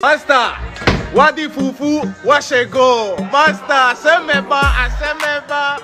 Master, wadi fufu, washego. Master, semeba, asemeba.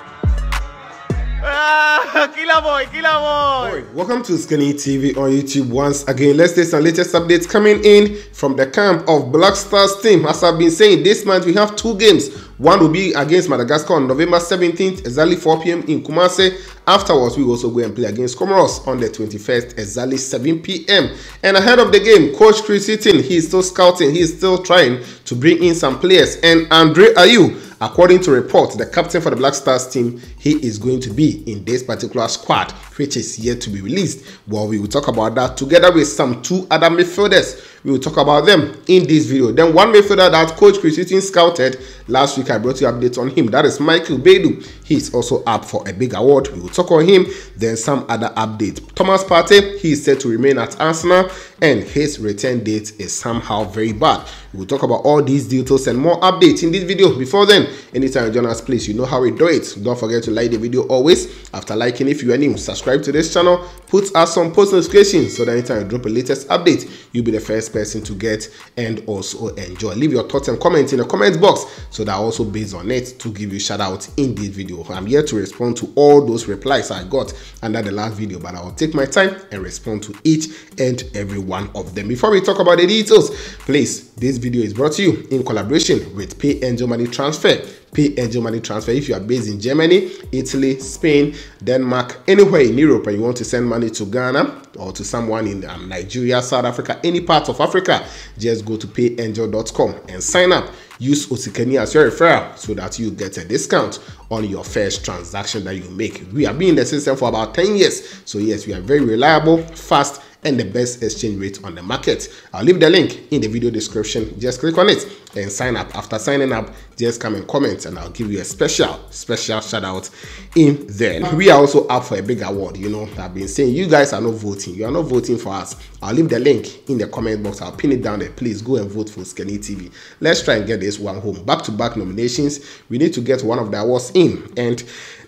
Ah, killer boy, killer boy. Welcome to Skinny TV on YouTube once again. Let's take some latest updates coming in from the camp of Black Stars team. As I've been saying, this month we have two games. One will be against Madagascar on November 17th, exactly 4 p.m. in Kumasi. Afterwards, we also go and play against Comoros on the 21st, exactly 7 p.m. And ahead of the game, Coach Chris Hughton, he is still scouting, he is still trying to bring in some players. And Andre Ayew, According to reports, the captain for the Black Stars team, he is going to be in this particular squad, which is yet to be released. Well, we will talk about that together with some two other midfielders. We will talk about them in this video. Then one midfielder that Coach Chris Hughton scouted last week, I brought you updates on him. That is Michael Baidoo. He is also up for a big award. We will talk on him. Then some other updates. Thomas Partey, he is set to remain at Arsenal and his return date is somehow very bad. We will talk about all these details and more updates in this video. Before then, anytime you join us, please, you know how we do it. Don't forget to like the video always. After liking, if you are new, subscribe to this channel, put us on post notifications so that anytime you drop a latest update, you'll be the first person to get and also enjoy. Leave your thoughts and comments in the comment box so that also based on it to give you shout out in this video. I'm here to respond to all those replies I got under the last video, but I will take my time and respond to each and every one of them. Before we talk about the details, please, this video is brought to you in collaboration with Pay Angel Money Transfer. Pay Angel Money Transfer if you are based in Germany, Italy, Spain, Denmark, anywhere in Europe and you want to send money to Ghana or to someone in um, Nigeria, South Africa, any part of Africa, just go to payangel.com and sign up. Use Osikani as your referral so that you get a discount on your first transaction that you make. We have been in the system for about 10 years. So yes, we are very reliable, fast, and the best exchange rate on the market. I'll leave the link in the video description. Just click on it and sign up. After signing up, just come and comment and I'll give you a special, special shout out in there. We are also up for a big award. You know, I've been saying you guys are not voting. You are not voting for us. I'll leave the link in the comment box. I'll pin it down there. Please go and vote for Skinny TV. Let's try and get this one home. Back to back nominations. We need to get one of the awards in and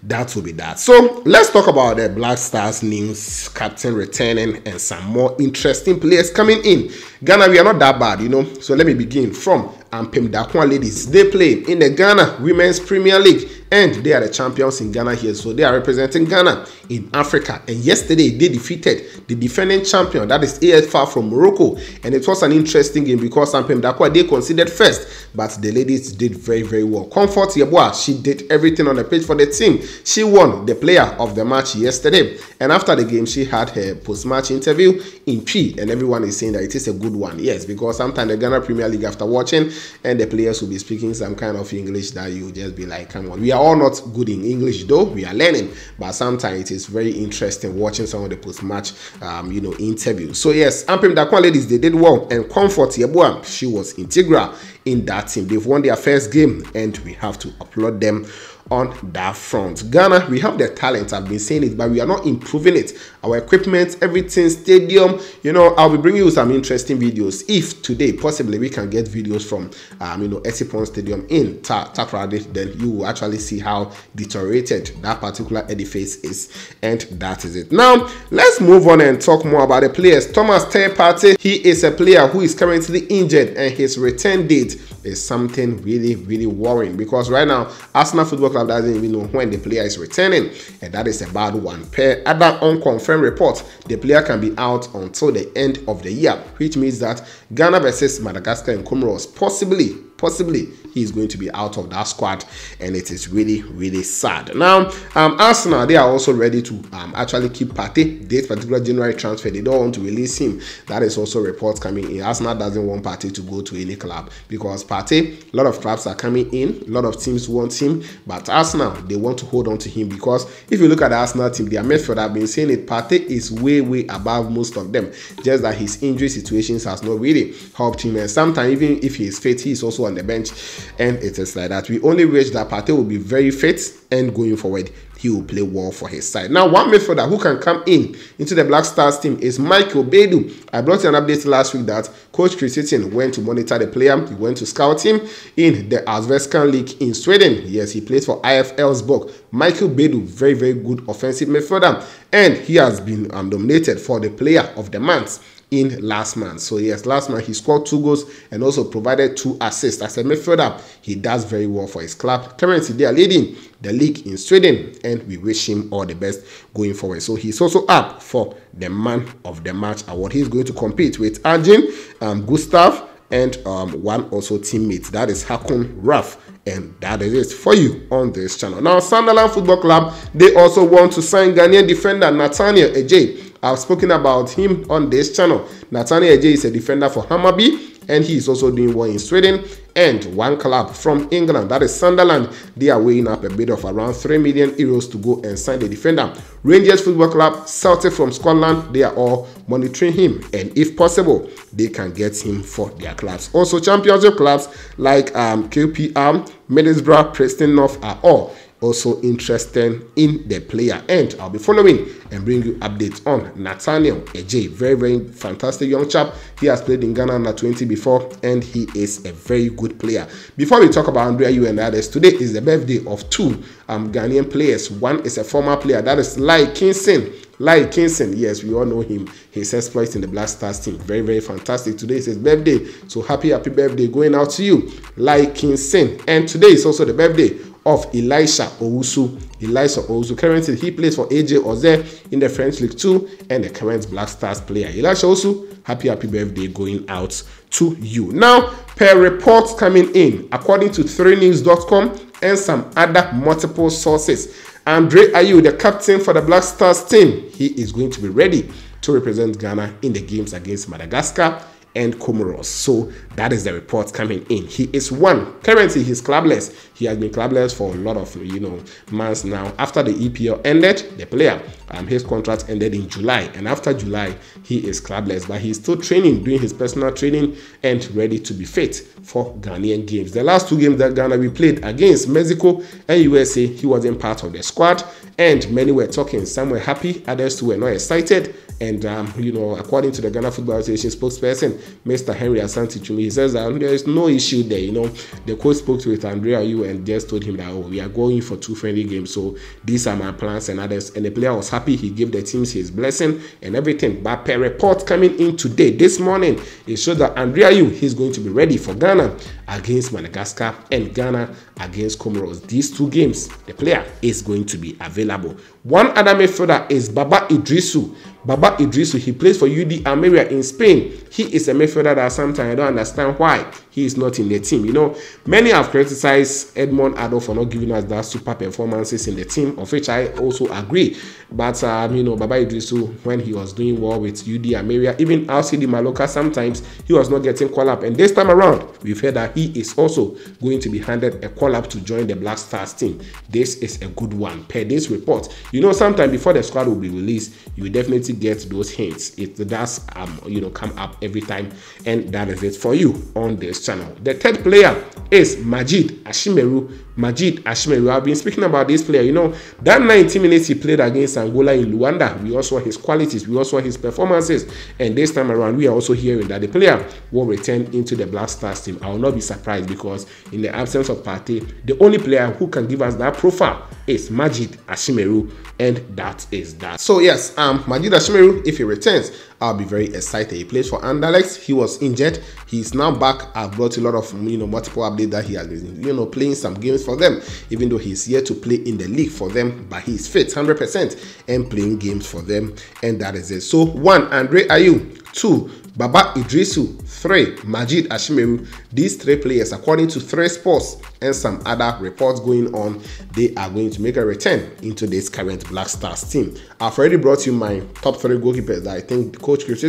that will be that. So let's talk about the Black Stars news, captain returning, and some more interesting players coming in. Ghana, we are not that bad, you know. So let me begin from Ampem Dakwa ladies. They play in the Ghana Women's Premier League and they are the champions in Ghana here. So they are representing Ghana in Africa. And yesterday they defeated the defending champion, that is AFR from Morocco. And it was an interesting game because Ampem Darkoa they considered first, but the ladies did very, very well. Comfort Yeboah, she did everything on the pitch for the team. She won the player of the match yesterday. And after the game, she had her post-match interview in P, and everyone is saying that it is a good one. Yes, because sometimes the Ghana Premier League, after watching, and the players will be speaking some kind of English that you just be like, come on. We are all not good in English though. We are learning, but sometimes it is very interesting watching some of the post-match, um, you know, interviews. So yes, Ampem Darkoa ladies, they did well, and Comfort Yeboah, she was integral in that team. They've won their first game, and we have to applaud them on that front. Ghana, we have the talent, I've been saying it, but we are not improving it. Our equipment, everything, stadium, you know, I'll be bringing you some interesting videos. If today, possibly, we can get videos from, um, you know, Essipon Stadium in Ta Takoradi, then you will actually see how deteriorated that particular edifice is. And that is it. Now, let's move on and talk more about the players. Thomas Partey, he is a player who is currently injured and his return date is something really, really worrying because right now, Arsenal Football Club doesn't even know when the player is returning, and that is a bad one. Per other unconfirmed reports, the player can be out until the end of the year, which means that Ghana versus Madagascar and Comoros possibly possibly he's going to be out of that squad and it is really really sad. Now um arsenal they are also ready to um actually keep Partey this particular january transfer. They don't want to release him. That is also reports coming in. Arsenal doesn't want Partey to go to any club because Partey a lot of clubs are coming in a lot of teams want him but arsenal they want to hold on to him because if you look at the arsenal team their midfield i've been saying it Partey is way way above most of them. Just that his injury situations has not really helped him. And sometimes even if he is fit he is also on the bench and it is like that we only wish that Partey will be very fit and going forward he will play well for his side. Now, one midfielder who can come in into the Black Stars team is Michael Baidoo. I brought you an update last week that Coach Chris Hitton went to monitor the player. He went to scout him in the Allsvenskan League in Sweden. Yes, he plays for IF Elfsborg. Michael Baidoo, very, very good offensive midfielder. And he has been um, nominated for the player of the month in last month. So yes, last month he scored two goals and also provided two assists. As a midfielder, he does very well for his club. Currently, they are leading the league in Sweden, and we wish him all the best going forward. So he's also up for the Man of the Match award. He's going to compete with Arjun, um, Gustav, and um, one also teammate. That is Hakun Ruff. And that is it for you on this channel. Now, Sunderland Football Club, they also want to sign Ghanaian defender Nathaniel Adjei. I've spoken about him on this channel. Nathaniel Adjei is a defender for Hammarby and he is also doing well in Sweden. And one club from England, that is Sunderland, they are weighing up a bid of around 3 million euros to go and sign the defender. Rangers Football Club, Celtic from Scotland, they are all monitoring him, and if possible, they can get him for their clubs. Also, championship clubs like um, QPR, Middlesbrough, Preston North are all also interested in the player. And I'll be following and bring you updates on Nathaniel Adjei. Very, very fantastic young chap. He has played in Ghana under 20 before and he is a very good player. Before we talk about Andre Ayew and others, today is the birthday of two um, Ghanaian players. One is a former player, that is Laryea Kingston. Laryea Kingston, yes, we all know him. His exploits in the Black Stars team. Very, very fantastic. Today is his birthday. So happy, happy birthday going out to you, Laryea Kingston. And today is also the birthday of Elisha Owusu. Elisha Owusu. Currently, he plays for AJ Oze in the French League 2 and the current Black Stars player. Elisha Owusu, happy, happy birthday going out to you. Now, per reports coming in, according to 3news.com and some other multiple sources, Andre Ayew, the captain for the Black Stars team, he is going to be ready to represent Ghana in the games against Madagascar and Comoros. So that is the report coming in. He is one. Currently, he's clubless. He has been clubless for a lot of you know months now. After the EPL ended, the player, um, his contract ended in July, and after July, he is clubless. But he's still training, doing his personal training, and ready to be fit for Ghanaian games. The last two games that Ghana we played against Mexico and USA, he wasn't part of the squad, and many were talking. Some were happy, others were not excited. And um, you know, according to the Ghana Football Association spokesperson, Mr. Henry Asante Twum, he says that there is no issue there. You know, the coach spoke with Andre Ayew and just told him that oh, we are going for two friendly games, so these are my plans and others. And the player was happy. He gave the teams his blessing and everything. But per report coming in today, this morning, it showed that Andre Ayew he's going to be ready for Ghana against Madagascar and Ghana against Comoros. These two games, the player is going to be available. One other midfielder is Baba Iddrisu. Baba Idrisu, he plays for UD Almeria in Spain. He is a midfielder that sometimes I don't understand why he is not in the team. You know, many have criticized Edmund Addo for not giving us that super performances in the team, of which I also agree. But, um, you know, Baba Iddrisu, when he was doing well with UD Almeria, even RCD Mallorca, sometimes he was not getting call up. And this time around, we've heard that he is also going to be handed a call up to join the Black Stars team. This is a good one. Per this report, you know, sometime before the squad will be released, you definitely get those hints. It does, um, you know, come up every time, and that is it for you on this channel. The third player is Majid Ashimeru. Majid Ashimeru. I've been speaking about this player. You know, that 90 minutes he played against Angola in Luanda, we also saw his qualities, we also saw his performances, and this time around, we are also hearing that the player will return into the Black Stars team. I will not be surprised because in the absence of Partey, the only player who can give us that profile is Majid Ashimeru, and that is that. So yes, um, Majid Ashimeru, if he returns, I'll be very excited. He plays for Anderlecht. He was injured. He's now back. I've brought a lot of you know multiple updates that he has been you know playing some games for them, even though he's here to play in the league for them, but he's fit 100% and playing games for them, and that is it. So one, Andre Ayew. Two, Baba Idrisu. Three, Majid Ashimeru. These three players, according to Three Sports and some other reports going on, they are going to make a return into this current Black Stars team. I've already brought you my top three goalkeepers that I think Coach Chris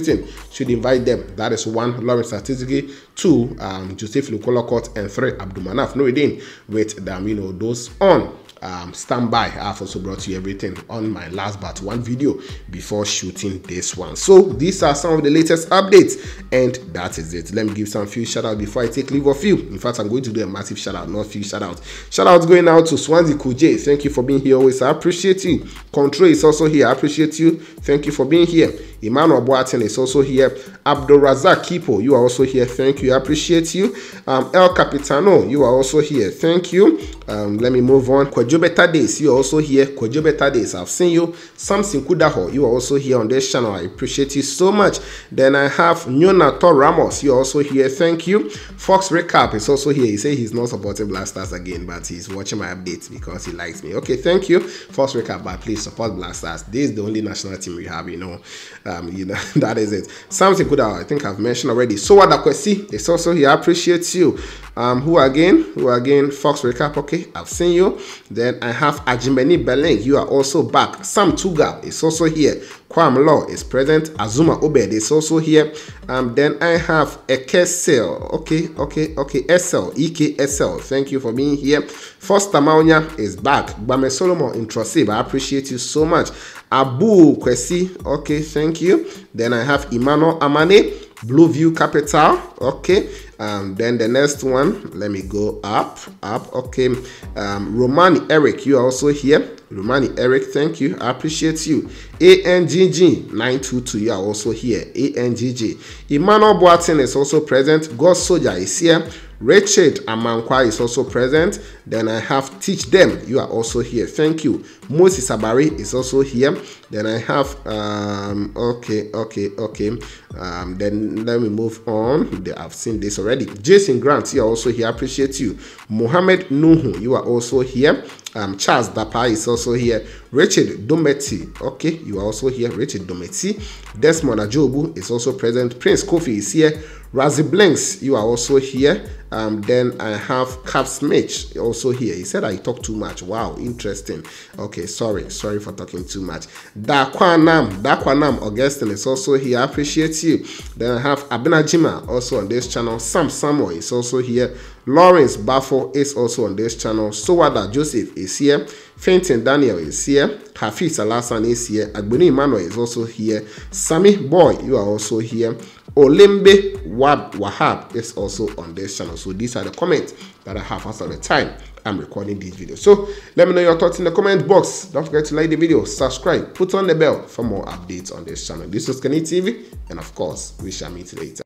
should invite them. That is one, Lawrence Atizigi, two, um, Joseph Lukolokot, and three, Abdulmanaf Noedin, with them, you know, those on um, stand by. I've also brought you everything on my last but one video before shooting this one. So these are some of the latest updates, and that is it. Let me give some few shout out before I take leave of you. In fact, I'm going to do a massive shout out, not few shout out. Shout out going out to Swansea Kuje. Thank you for being here always. I appreciate you. Control is also here. I appreciate you. Thank you for being here. Emmanuel Boatin is also here. Abdul Razak Kipo, you are also here. Thank you. I appreciate you. Um, El Capitano, you are also here. Thank you. Um, let me move on. Kwajo Days, you are also here. Kwajo Days, I've seen you. Samson Kudaho, you are also here on this channel. I appreciate you so much. Then I have Nyonato Ramos, you are also here. Thank you. Fox Recap is also here. He say he's not supporting Black Stars again, but he's watching my updates because he likes me. Okay, thank you. Fox Recap, but please support Black Stars. This is the only national team we have, you know. Um, you know, that is it. Samson good I think I've mentioned already. So what Kwesi is also here. I appreciate you. Um, who again? Who again? Fox Recap, okay. I've seen you. Then I have Ajimeni Beleng. You are also back. Sam Tuga is also here. Kwam Law is present. Azuma Obed is also here. Um, then I have Ekesel. Okay, okay, okay. SL, EKSL. Thank you for being here. First Tamaunya is back. Bame Solomon in Trosib. I appreciate you so much. Abu Kwesi. Okay, thank you. Then I have Imano Amane. Blue View Capital. Okay. Um, then the next one, let me go up, up. Okay. Um, Romani Eric, you are also here. Romani Eric, thank you. I appreciate you. ANGG922, you are also here. ANGG. Emmanuel Boatin is also present. God Soldier is here. Richard Amankwa is also present. Then I have Teach Them. You are also here. Thank you. Moses Abari is also here. Then I have, um, okay, okay, okay. Um, then let me move on. I've seen this already. Jason Grant, you are also here. Appreciate you. Mohammed Nuhu, you are also here. Um, Charles Dapa is also here. Richard Dometi, okay, you are also here. Richard Dometi. Desmond Ajobu is also present. Prince Kofi is here. Razi Blinks, you are also here. Um, then I have Cap Smith also here. He said I talk too much. Wow, interesting. Okay, sorry, sorry for talking too much. Dakwanam, Dakwanam Augustine is also here. I appreciate you. Then I have Abinajima also on this channel. Sam Samuel is also here. Lawrence Baffo is also on this channel. Sowada Joseph is here. Fenton Daniel is here. Hafiz Alasan is here. Agbeni Emmanuel is also here. Sammy Boy, you are also here. Olembe Wab Wahab is also on this channel. So these are the comments that I have as the time I'm recording this video. So let me know your thoughts in the comment box. Don't forget to like the video, subscribe, put on the bell for more updates on this channel. This is Osikani TV, and of course, we shall meet later.